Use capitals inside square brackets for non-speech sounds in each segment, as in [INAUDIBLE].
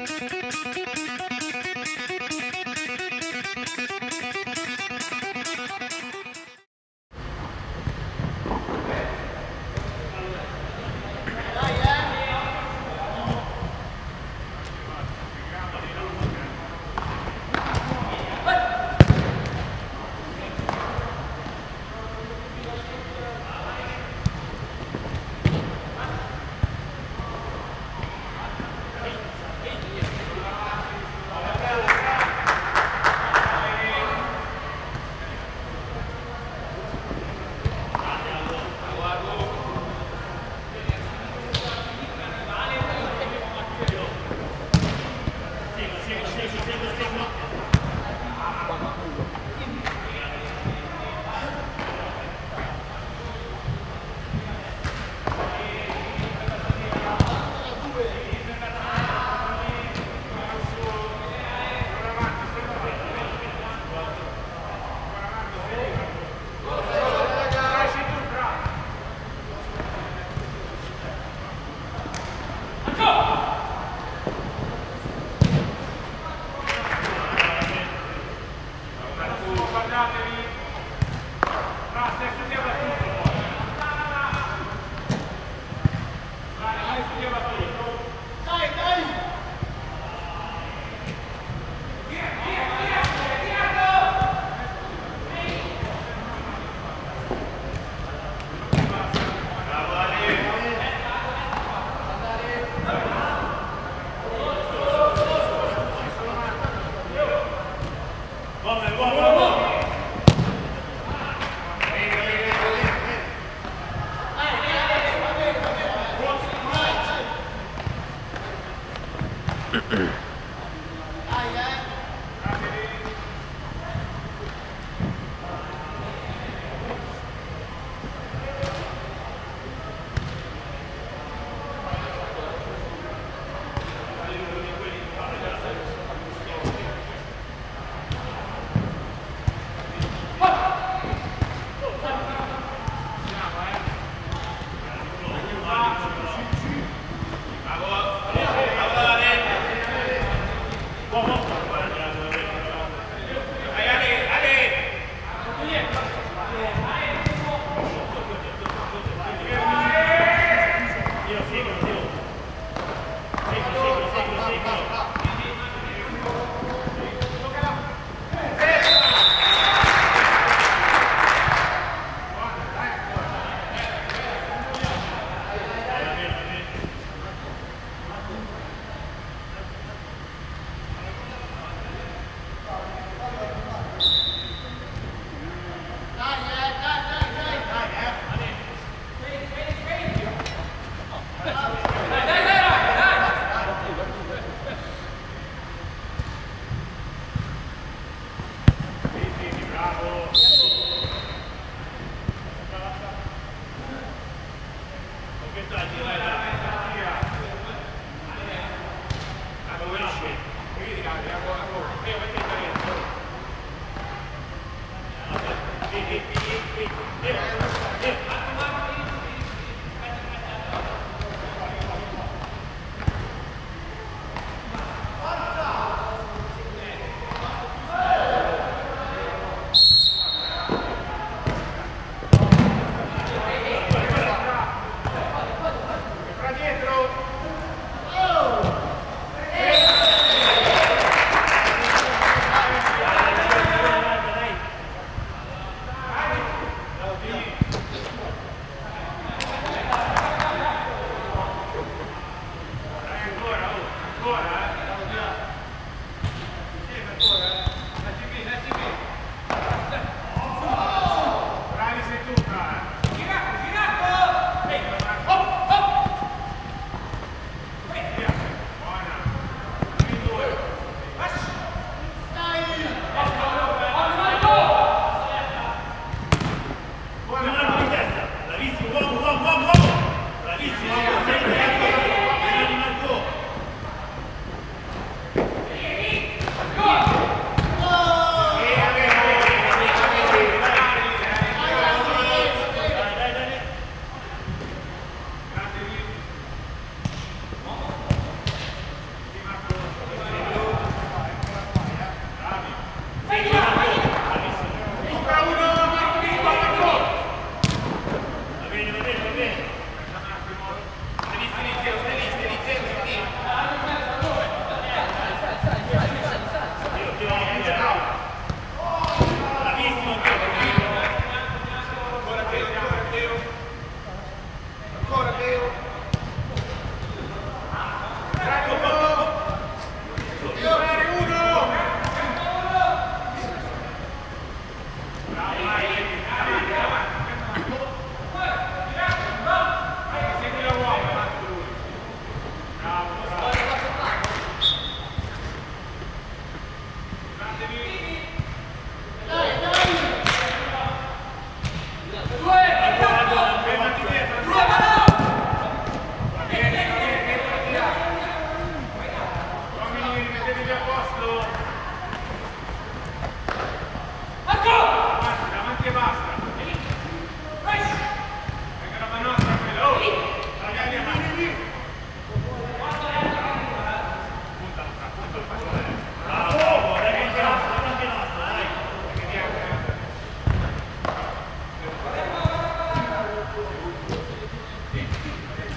Música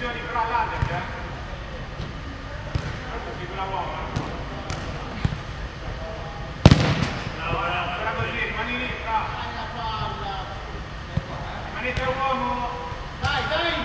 posizioni però all'alter eh? così con la uova no, no, ancora così manini fra. Manetta uomo. Dai dai.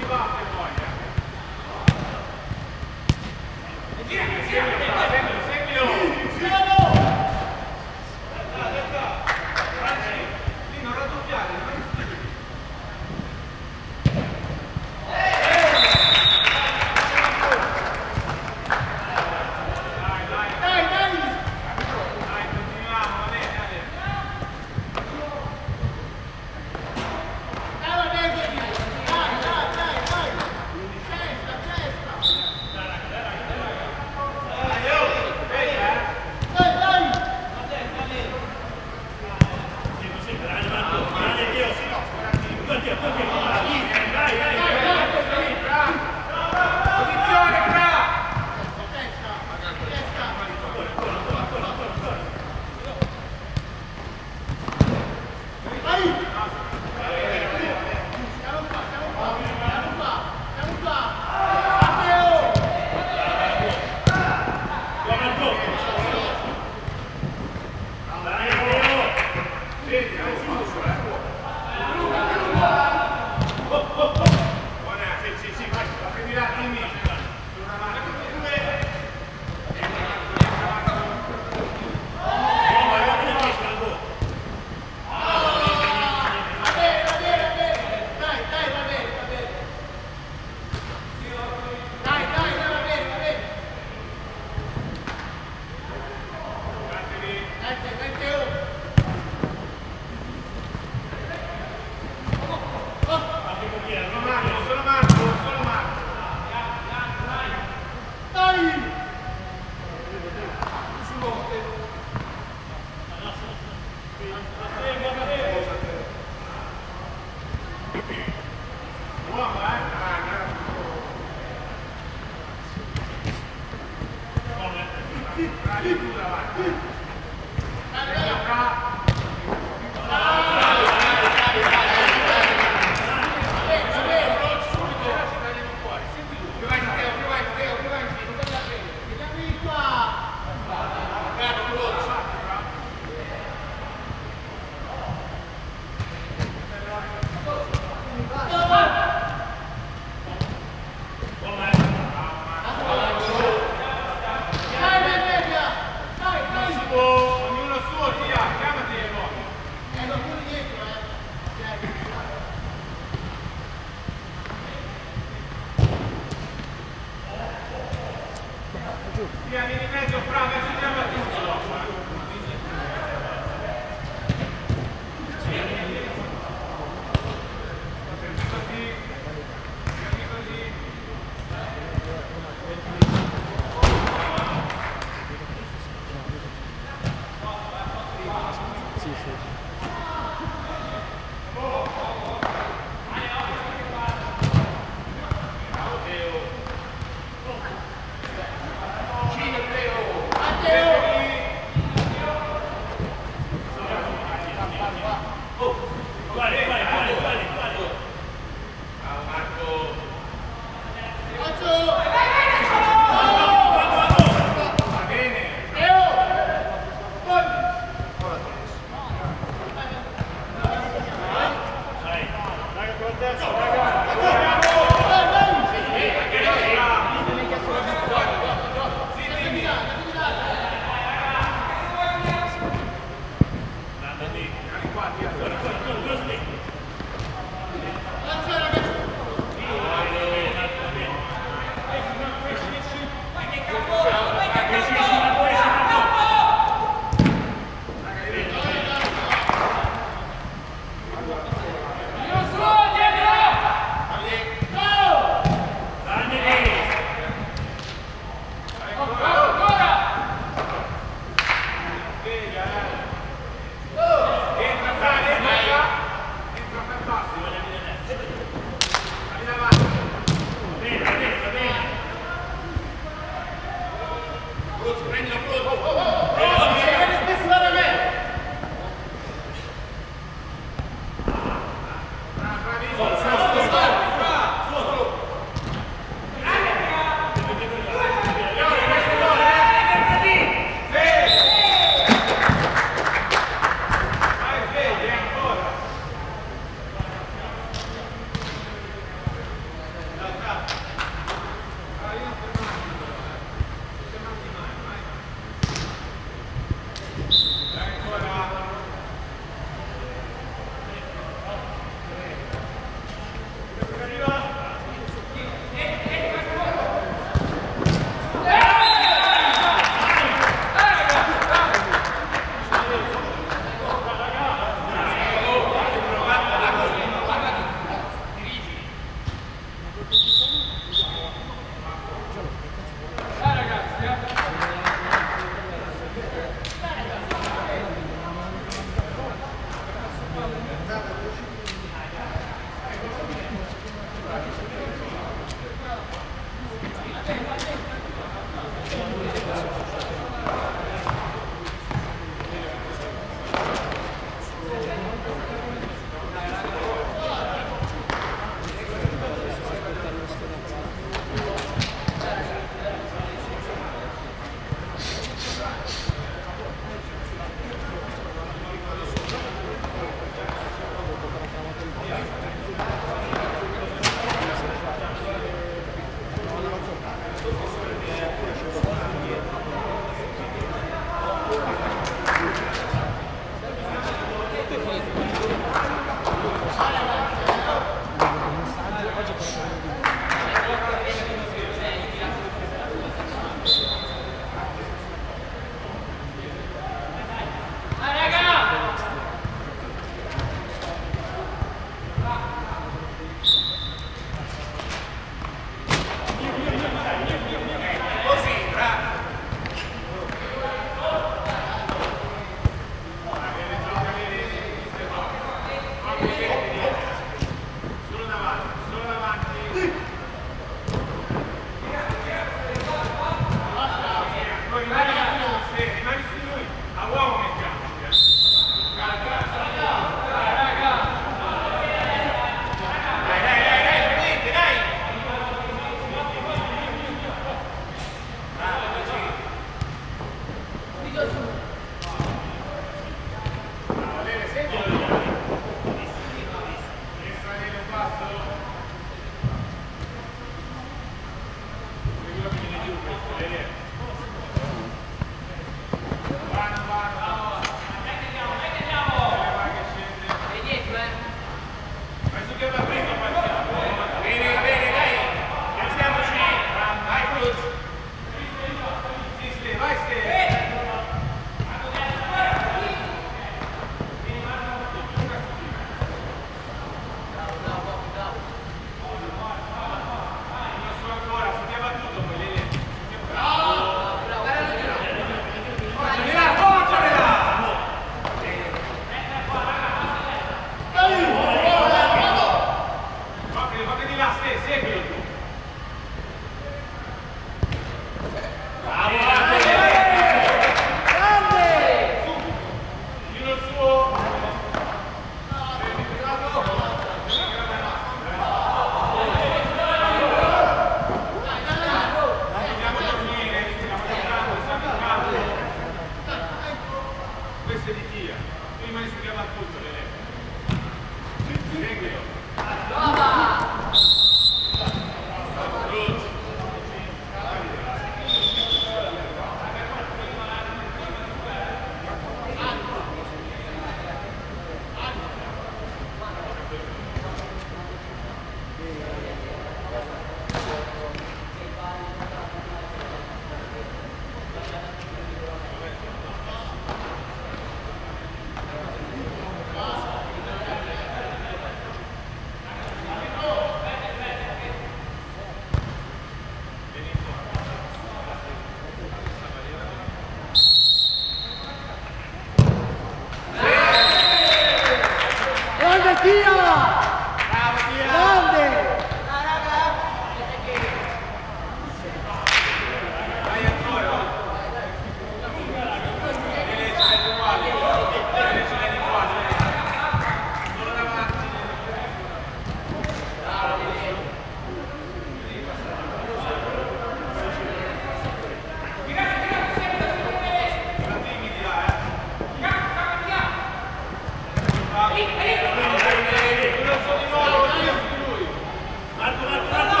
Marco, Marco, Marco!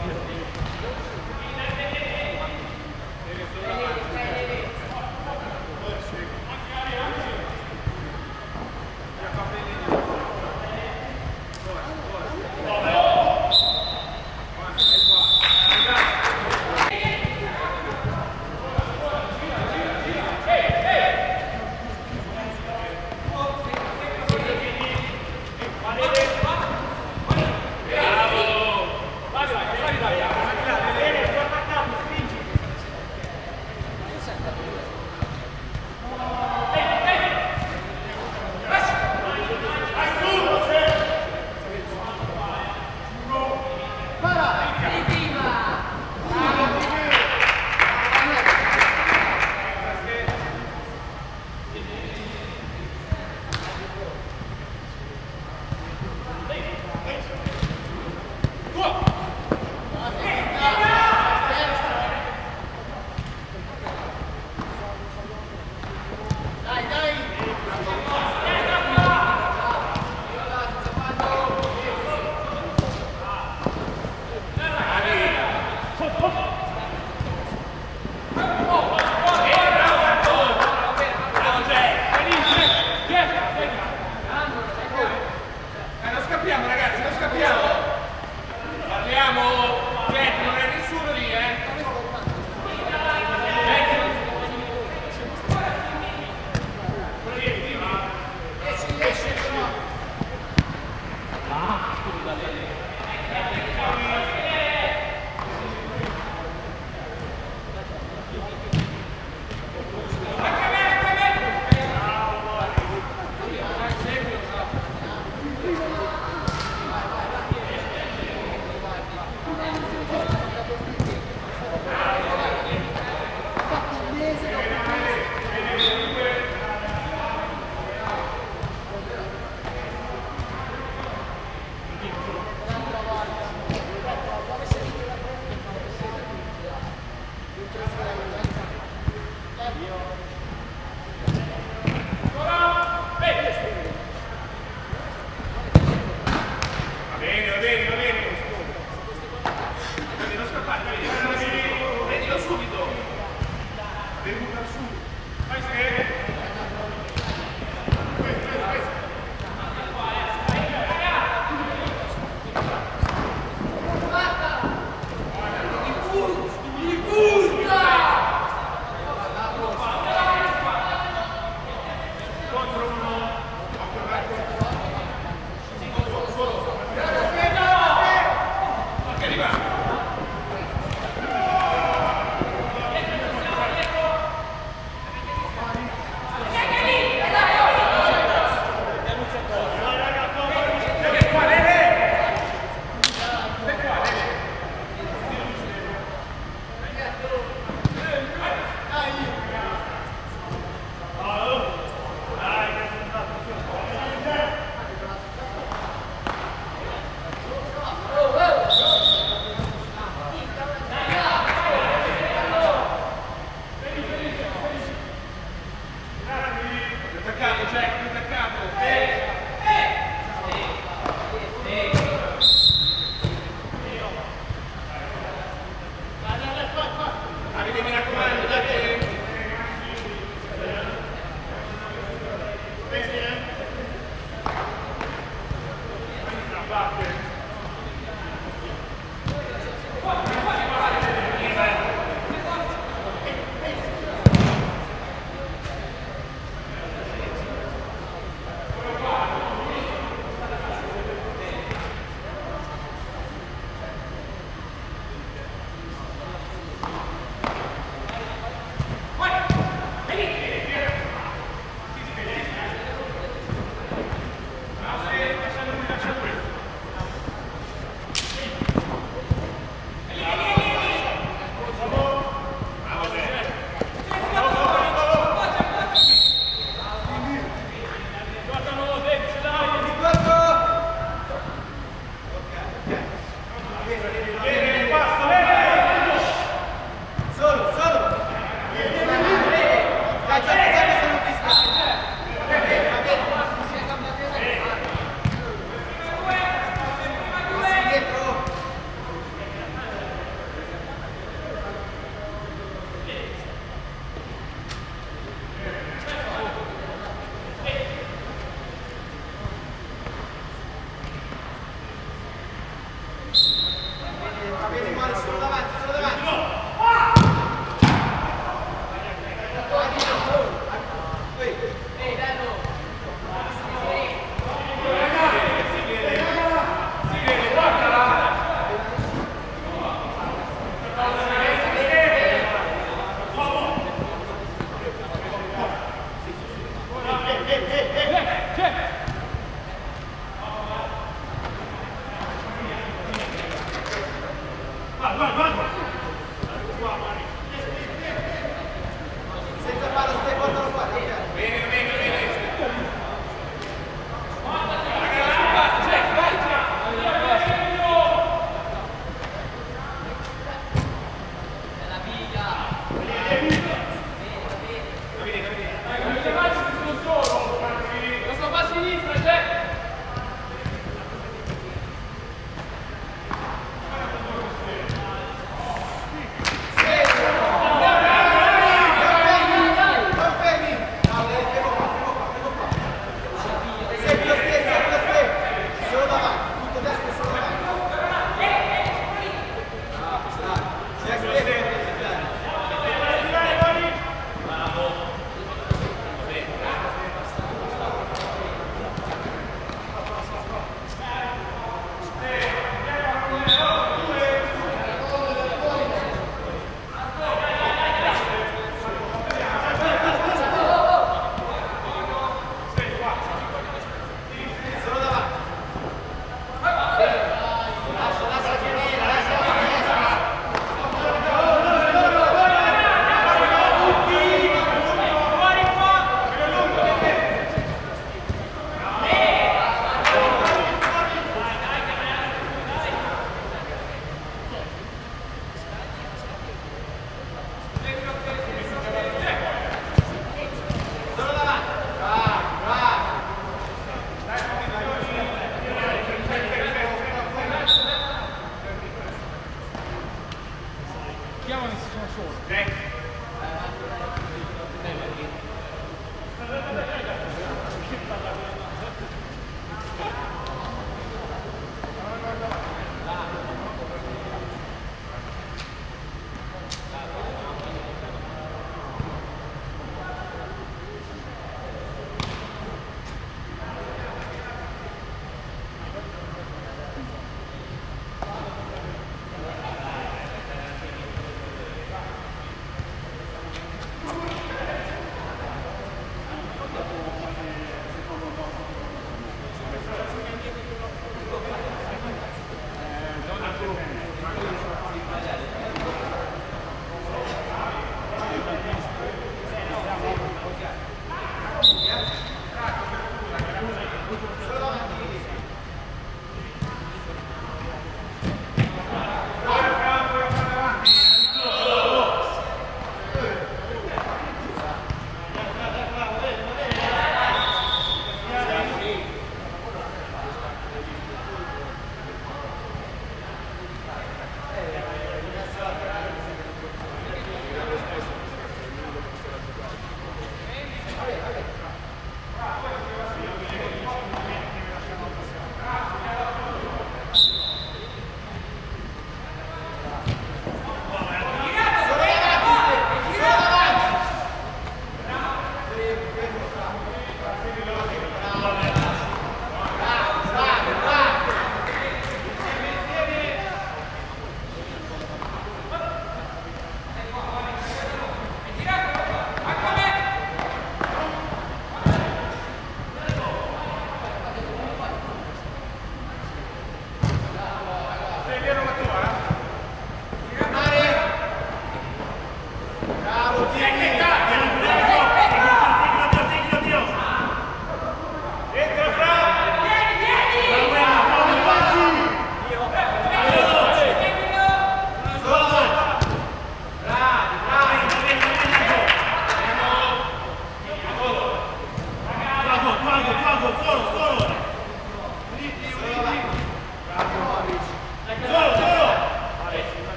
Thank you.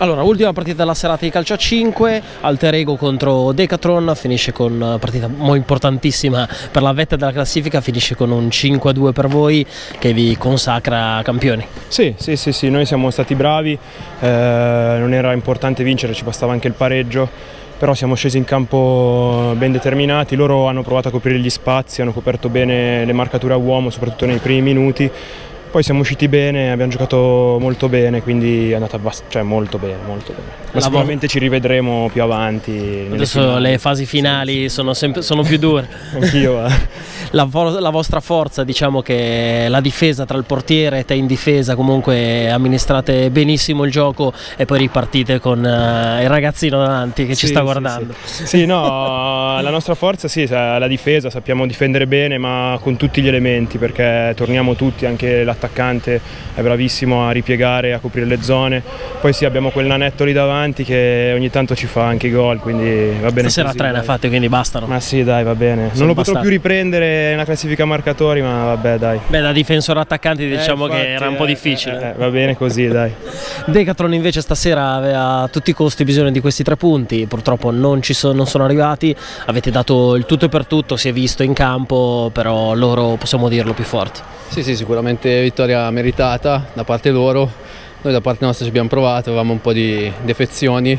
Allora, ultima partita della serata di calcio a 5, Alter Ego contro Decathlon, finisce con una partita molto importantissima per la vetta della classifica, finisce con un 5-2 per voi che vi consacra campioni. Sì, sì, sì, sì, noi siamo stati bravi, eh, non era importante vincere, ci bastava anche il pareggio, però siamo scesi in campo ben determinati, loro hanno provato a coprire gli spazi, hanno coperto bene le marcature a uomo, soprattutto nei primi minuti poi siamo usciti bene, abbiamo giocato molto bene, quindi è andata cioè molto bene, molto bene. Ma sicuramente ci rivedremo più avanti. Adesso finali. le fasi finali sono, sempre, sono più dure. [LAUGHS] Anch'io. Eh. [LAUGHS] La, la, vostra forza, diciamo che la difesa tra il portiere e te in difesa, comunque amministrate benissimo il gioco e poi ripartite con uh, il ragazzino davanti che sì, ci sta guardando. Sì, sì. sì no, [LAUGHS] la nostra forza sì, la difesa, sappiamo difendere bene, ma con tutti gli elementi perché torniamo tutti, anche la l'attaccante è bravissimo a ripiegare, a coprire le zone. Poi sì, abbiamo quel nanetto lì davanti che ogni tanto ci fa anche i gol, quindi va bene Stasera così. tre ne ha fatte, quindi bastano. Ma sì, dai, va bene. Sono non lo potrò più riprendere nella classifica marcatori, ma vabbè, dai. Beh, da difensore attaccante diciamo eh, infatti, che era un po' difficile. Eh, eh, va bene così, dai. Decathlon invece stasera aveva a tutti i costi bisogno di questi tre punti, purtroppo non, ci sono, non sono arrivati, avete dato il tutto e per tutto, si è visto in campo, però loro possiamo dirlo più forti. Sì, sì, sicuramente vittoria meritata da parte loro. Noi da parte nostra ci abbiamo provato, avevamo un po' di defezioni,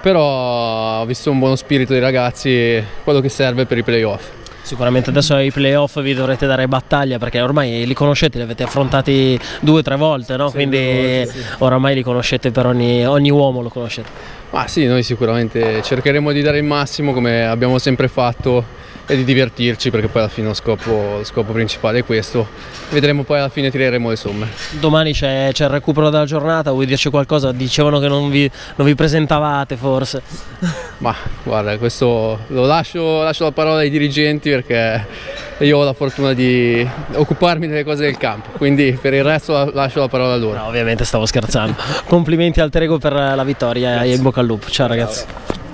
però ho visto un buono spirito dei ragazzi, quello che serve per i playoff. Sicuramente adesso ai playoff vi dovrete dare battaglia perché ormai li conoscete, li avete affrontati due o tre volte, no? Sì, quindi volte, sì. oramai li conoscete per ogni, ogni uomo lo conoscete. Ma sì, noi sicuramente cercheremo di dare il massimo come abbiamo sempre fatto e di divertirci perché poi alla fine lo scopo, lo scopo principale è questo. Vedremo poi alla fine tireremo le somme. Domani c'è, il recupero della giornata, vuoi dirci qualcosa? Dicevano che non vi, non vi presentavate forse. [LAUGHS] Ma guarda, questo lo lascio, lascio la parola ai dirigenti perché io ho la fortuna di occuparmi delle cose del campo, quindi per il resto lascio la parola a loro. No, ovviamente stavo scherzando. Complimenti al Terego per la vittoria Grazie. e in bocca al lupo. Ciao ragazzi. Ciao.